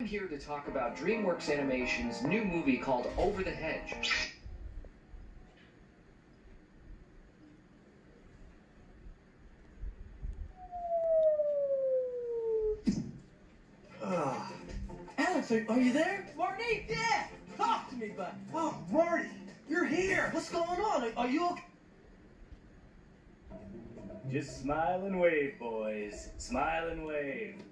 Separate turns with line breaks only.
I'm here to talk about DreamWorks Animation's new movie called Over the Hedge. Ah.
Alex, are, are you there? Marty? Yeah! Talk to me, bud. Oh, Marty, you're here. What's going on? Are, are you okay?
Just smile and wave, boys. Smile and wave.